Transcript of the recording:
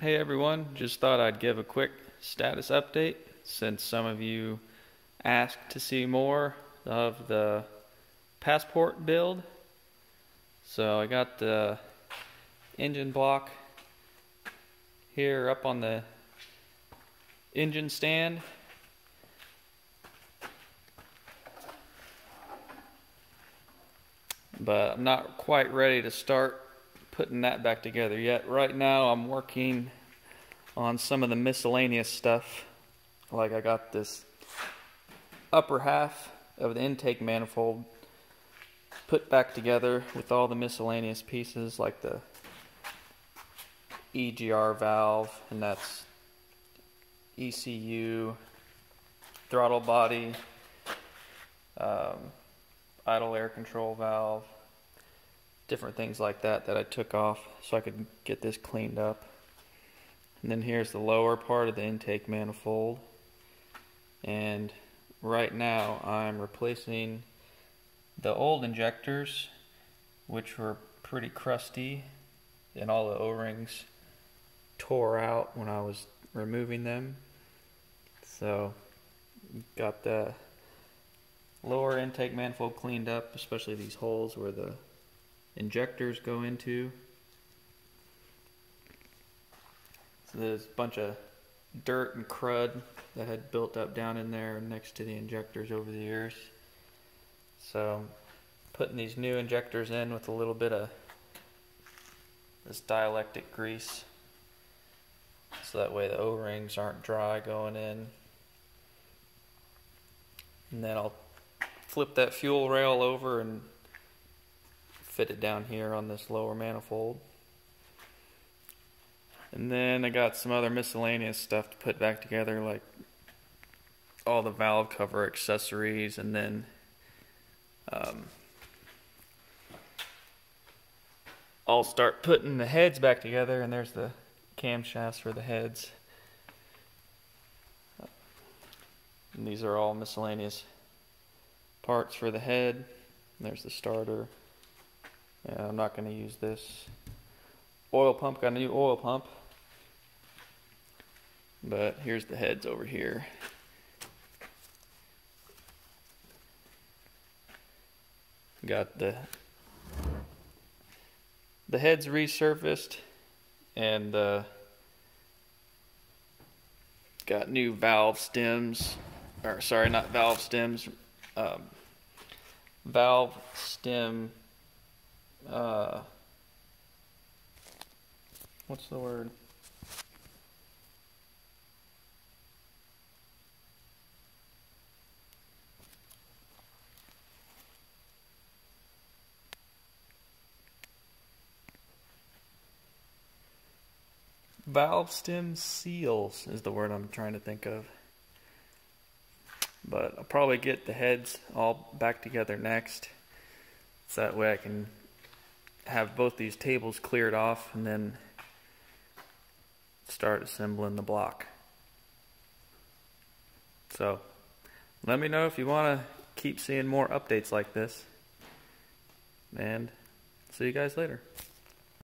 Hey everyone, just thought I'd give a quick status update since some of you asked to see more of the passport build. So I got the engine block here up on the engine stand. But I'm not quite ready to start putting that back together yet. Right now, I'm working on some of the miscellaneous stuff. Like I got this upper half of the intake manifold put back together with all the miscellaneous pieces like the EGR valve and that's ECU, throttle body, um, idle air control valve, different things like that that I took off so I could get this cleaned up. And then here's the lower part of the intake manifold. And right now I'm replacing the old injectors, which were pretty crusty, and all the O-rings tore out when I was removing them. So, got the lower intake manifold cleaned up, especially these holes where the injectors go into. So there's a bunch of dirt and crud that had built up down in there next to the injectors over the years. So putting these new injectors in with a little bit of this dielectric grease so that way the O-rings aren't dry going in. And then I'll flip that fuel rail over and fit it down here on this lower manifold. And then I got some other miscellaneous stuff to put back together, like all the valve cover accessories, and then um, I'll start putting the heads back together. And there's the camshafts for the heads. And these are all miscellaneous parts for the head. There's the starter. Yeah, I'm not going to use this. Oil pump, got a new oil pump. But here's the heads over here. Got the the heads resurfaced and uh, got new valve stems or sorry not valve stems um, valve stem uh, what's the word? Valve stem seals is the word I'm trying to think of. But I'll probably get the heads all back together next. So that way I can have both these tables cleared off and then start assembling the block. So let me know if you want to keep seeing more updates like this. And see you guys later.